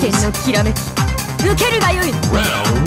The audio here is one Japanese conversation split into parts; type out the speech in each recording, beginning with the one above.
天のきらめき。受けるがよい。Round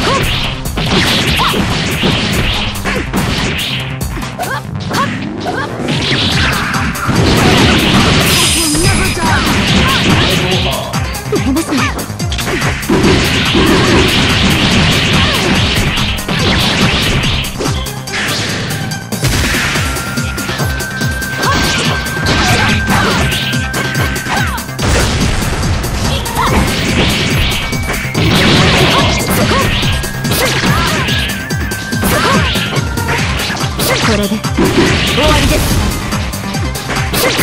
こ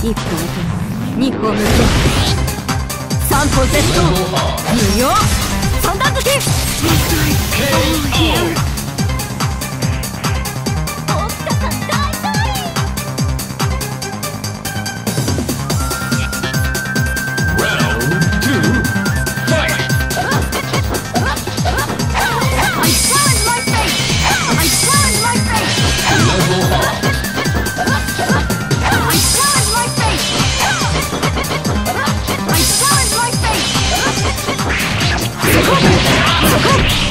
一歩奥二歩向け三歩絶倒無用三段突きそこ